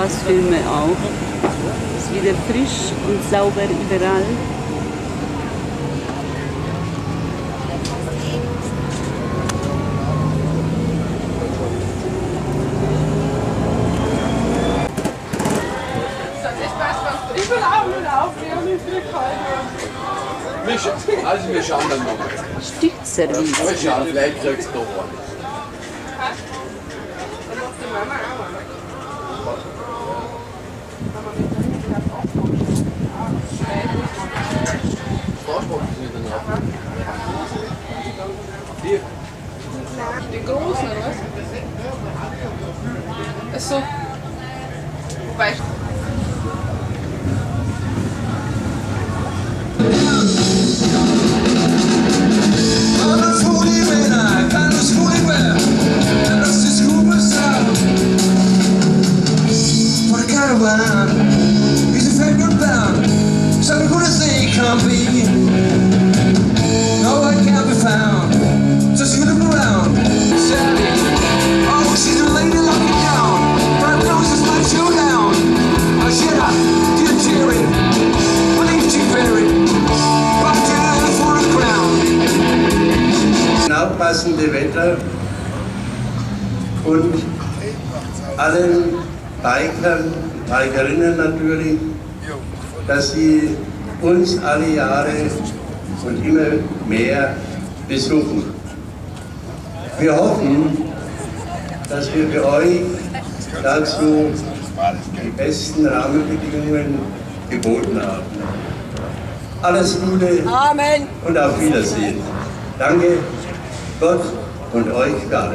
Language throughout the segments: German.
Gasfilme auch. Ist wieder frisch und sauber überall. Ich will auch nur aufnehmen, ich keine. Sch- Also wir schauen dann mal. Stückservice. Wir schauen, vielleicht kriegst du noch Großen, oder was? Achso. Wobei. Wetter und allen Bikern, Bikerinnen natürlich, dass sie uns alle Jahre und immer mehr besuchen. Wir hoffen, dass wir für euch dazu die besten Rahmenbedingungen geboten haben. Alles Gute Amen. und auf Wiedersehen. Danke Gott und euch. Ja,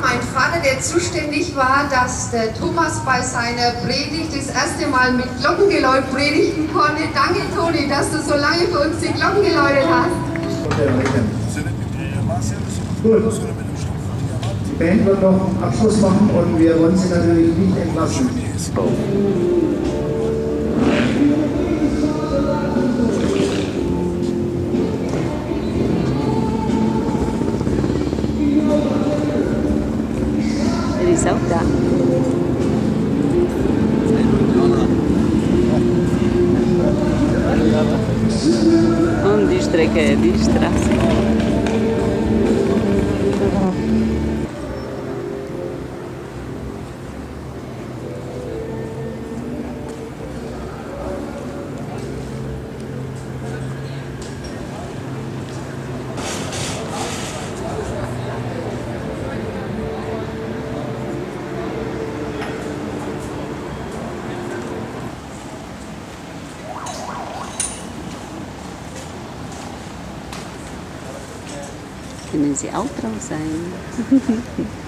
mein Vater, der zuständig war, dass der Thomas bei seiner Predigt das erste Mal mit Glockengeläut predigen konnte. Danke, Toni, dass du so lange für uns die Glocken geläutet hast. Gut. Die Band wird noch einen Abschluss machen und wir wollen sie natürlich nicht entlassen. Er ist auch da. Und Können Sie auch drauf sein.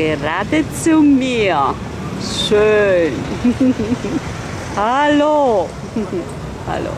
Gerade zu mir. Schön. Hallo. Hallo.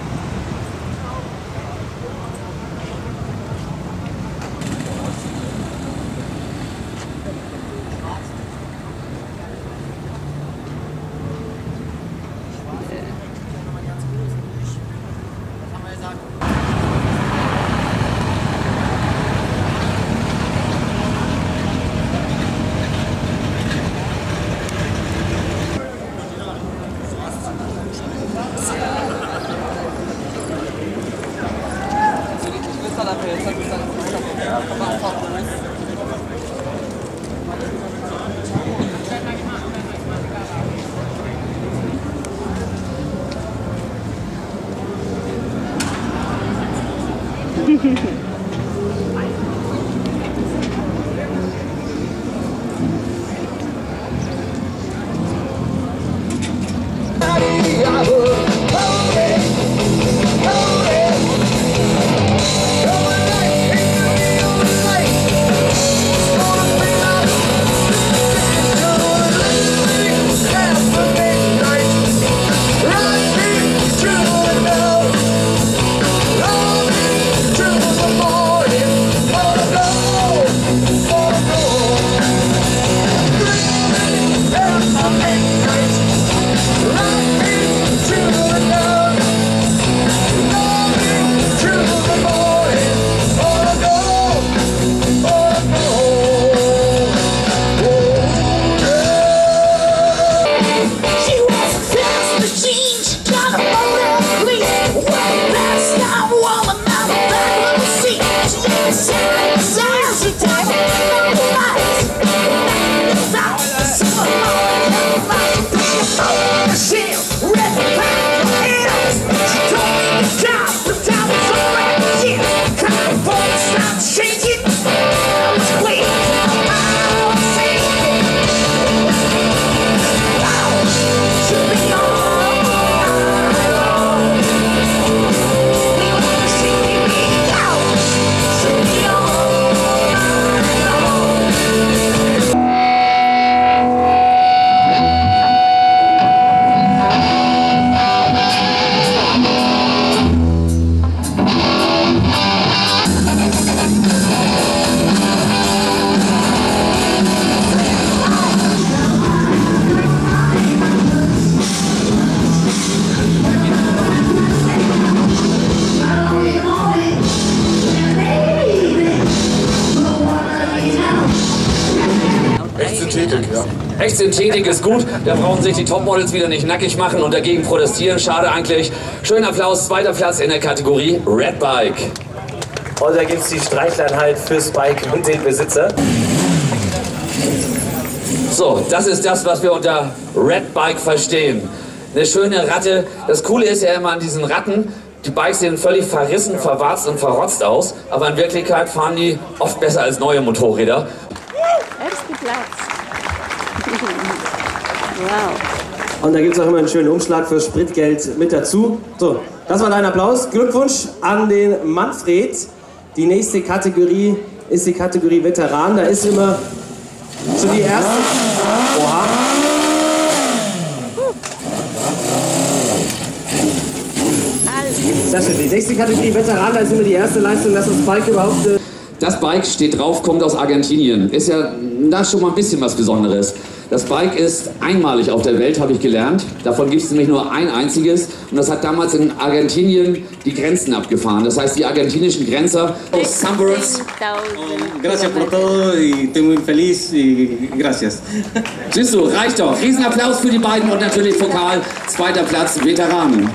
Echt-Synthetik ist gut, da brauchen sich die Topmodels wieder nicht nackig machen und dagegen protestieren. Schade eigentlich. Schönen Applaus, zweiter Platz in der Kategorie Red Bike. Und da gibt es die Streichleinheit fürs Bike und den Besitzer. So, das ist das, was wir unter Red Bike verstehen. Eine schöne Ratte. Das Coole ist ja immer an diesen Ratten, die Bikes sehen völlig verrissen, verwarzt und verrotzt aus, aber in Wirklichkeit fahren die oft besser als neue Motorräder. Erster Platz. Wow. Und da gibt es auch immer einen schönen Umschlag für Spritgeld mit dazu. So, das war dein Applaus. Glückwunsch an den Manfred. Die nächste Kategorie ist die Kategorie Veteran. Da ist immer schon die erste. Oha. Sehr schön. Die nächste Kategorie Veteran, da ist immer die erste Leistung, dass das Bike überhaupt. Äh Das Bike steht drauf, kommt aus Argentinien. Ist ja da schon mal ein bisschen was Besonderes. Das Bike ist einmalig auf der Welt, habe ich gelernt. Davon gibt es nämlich nur ein einziges. Und das hat damals in Argentinien die Grenzen abgefahren. Das heißt, die argentinischen Grenzer aus Sunburns. 10,000 Gracias por todo y estoy muy feliz y gracias. Siehst du, reicht doch. Riesenapplaus für die beiden und natürlich Vokal. Zweiter Platz, Veteranen.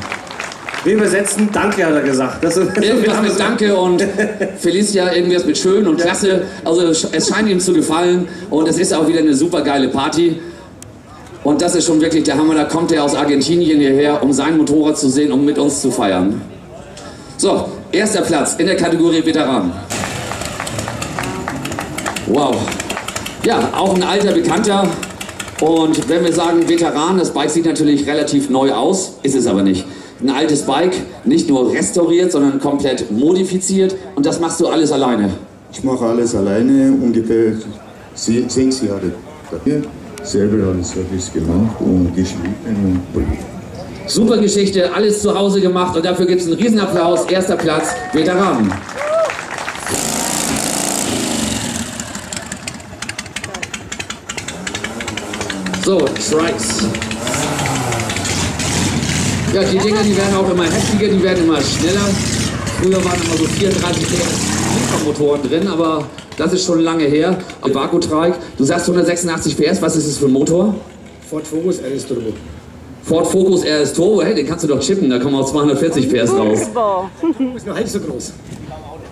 Wir übersetzen Danke, hat er gesagt. Das Irgendwas mit Danke und Felicia irgendwas mit schön und klasse. Also es scheint ihm zu gefallen und es ist auch wieder eine super geile Party. Und das ist schon wirklich der Hammer. Da kommt er aus Argentinien hierher, um sein Motorrad zu sehen, um mit uns zu feiern. So, erster Platz in der Kategorie Veteran. Wow. Ja, auch ein alter Bekannter. Und wenn wir sagen Veteran, das Bike sieht natürlich relativ neu aus, ist es aber nicht. Ein altes Bike, nicht nur restauriert, sondern komplett modifiziert. Und das machst du alles alleine. Ich mache alles alleine, ungefähr se- sechs Jahre. Selber alles Service gemacht und geschliffen und. Super Geschichte, alles zu Hause gemacht und dafür gibt es einen Riesenapplaus. Erster Platz, Veteran. So, Strikes. Ja, die Dinger, die werden auch immer heftiger, die werden immer schneller. Früher waren immer so 34 PS Motoren drin, aber das ist schon lange her. Vakutrike, du sagst 186 PS, was ist das für ein Motor? Ford Focus RS Turbo. Ford Focus RS Turbo, hey, den kannst du doch chippen, da kommen auch 240 PS raus. Ist nur halb so groß.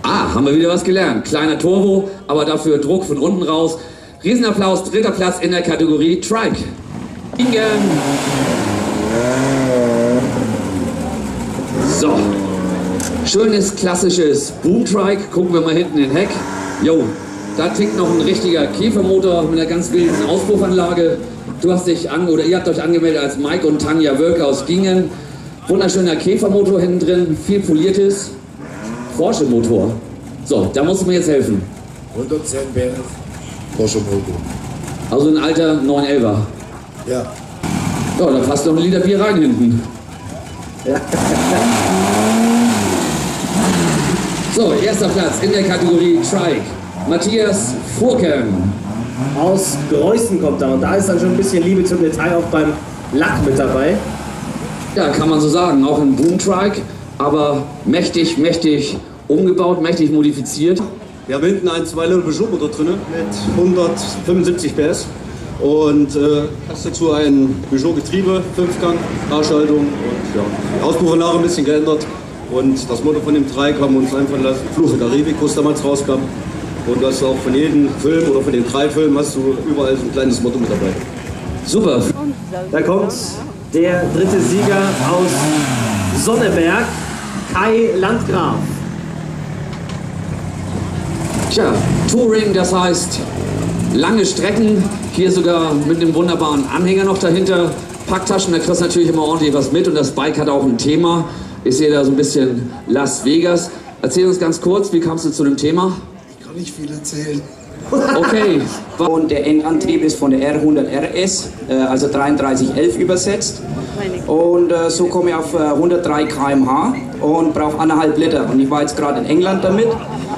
Ah, haben wir wieder was gelernt. Kleiner Turbo, aber dafür Druck von unten raus. Riesenapplaus, dritter Platz in der Kategorie Trike. Ingen. So, Schönes klassisches Boomtrike. Gucken wir mal hinten in den Heck. Jo, da tickt noch ein richtiger Käfermotor mit einer ganz wilden Auspuffanlage. Du hast dich an oder ihr habt euch angemeldet als Mike und Tanja Wölke aus Gingen. Wunderschöner Käfermotor hinten drin, viel poliertes. Porsche-Motor. So, da musst du mir jetzt helfen. 110 PS Porsche Motor. Also ein alter 911er. Ja. Ja, da passt noch ein Liter Bier rein hinten. So, erster Platz in der Kategorie Trike. Matthias Furken. Aus Greußen kommt er und da ist dann schon ein bisschen Liebe zum Detail auch beim Lack mit dabei. Ja, kann man so sagen. Auch ein Boomtrike, aber mächtig, mächtig umgebaut, mächtig modifiziert. Wir haben hinten einen 2 Liter Peugeot-Motor drin mit 175 PS und äh, hast dazu ein Peugeot-Getriebe, 5-Gang, Fahrschaltung und ja, die Auspuffanlage ein bisschen geändert und das Motto von dem haben wir uns einfallen lassen, Fluch der Karibik, wo es damals rauskam und du hast auch von jedem Film oder von den drei Filmen hast du überall so ein kleines Motto mit dabei. Super. Da kommt der dritte Sieger aus Sonneberg, Kai Landgraf. Tja, Touring, das heißt lange Strecken, hier sogar mit einem wunderbaren Anhänger noch dahinter. Packtaschen, da kriegst du natürlich immer ordentlich was mit und das Bike hat auch ein Thema. Ich sehe da so ein bisschen Las Vegas. Erzähl uns ganz kurz, wie kamst du zu dem Thema? Ich kann nicht viel erzählen. Okay. Und der Endantrieb ist von der R100 RS, äh, also 3311 übersetzt. Und äh, so komme ich auf äh, 103 km/h und brauche anderthalb Liter. Und ich war jetzt gerade in England damit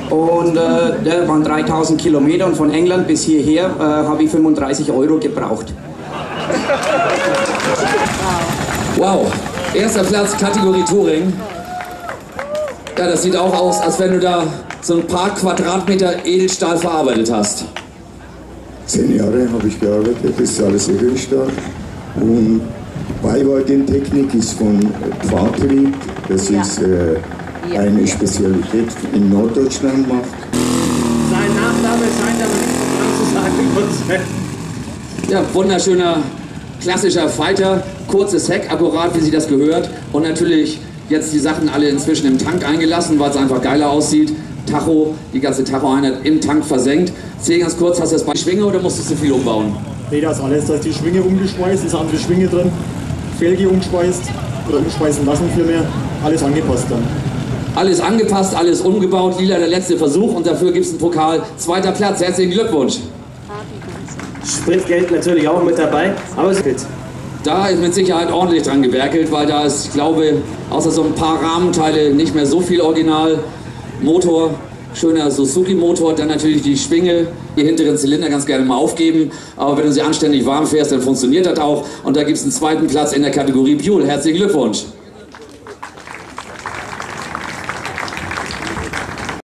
und äh, da waren 3000 Kilometer und von England bis hierher äh, habe ich 35 Euro gebraucht. Wow, erster Platz, Kategorie Touring. Ja, das sieht auch aus, als wenn du da so ein paar Quadratmeter Edelstahl verarbeitet hast. Zehn Jahre habe ich gearbeitet, das ist alles Edelstahl. Und Beiwagen-Technik ist von Pfadried, das ist äh, eine Spezialität in Norddeutschland macht. Sein Nachname scheint aber nicht so zu sagen. Ja, wunderschöner, klassischer Fighter, kurzes Heck, akkurat wie sie das gehört. Und natürlich jetzt die Sachen alle inzwischen im Tank eingelassen, weil es einfach geiler aussieht. Tacho, die ganze Tacho-Einheit im Tank versenkt. Erzähl ganz kurz, hast du das bei Schwinge oder musstest du viel umbauen? Nee, da ist alles. Da ist die Schwinge umgeschweißt, ist eine andere Schwinge drin, Felge umschweißt oder umschweißen lassen vielmehr. Alles angepasst dann. Alles angepasst, alles umgebaut. Lila der letzte Versuch und dafür gibt es einen Pokal. Zweiter Platz, herzlichen Glückwunsch. Spritgeld natürlich auch mit dabei, aber es geht. Da ist mit Sicherheit ordentlich dran gewerkelt, weil da ist, ich glaube, außer so ein paar Rahmenteile nicht mehr so viel Original. Motor, schöner Suzuki-Motor, dann natürlich die Schwinge, die hinteren Zylinder ganz gerne mal aufgeben. Aber wenn du sie anständig warm fährst, dann funktioniert das auch. Und da gibt es einen zweiten Platz in der Kategorie Buell. Herzlichen Glückwunsch.